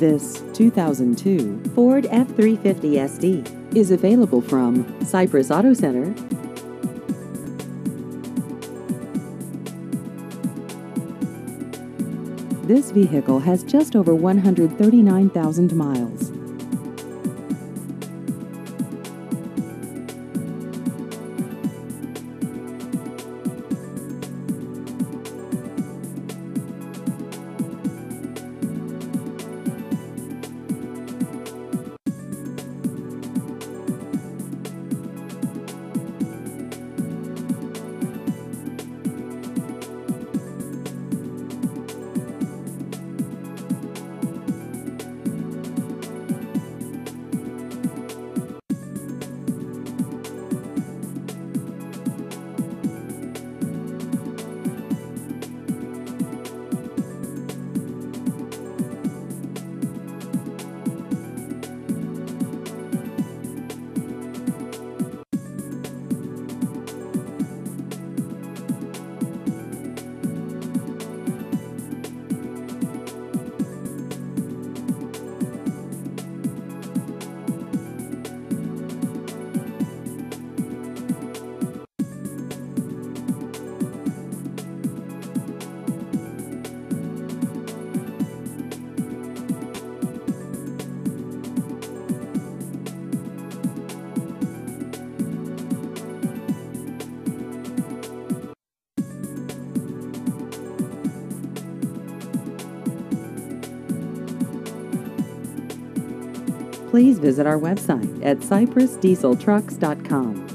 This 2002 Ford F-350 SD. is available from Cypress Auto Center. This vehicle has just over 139,000 miles. Please visit our website at cypressdieseltrucks.com.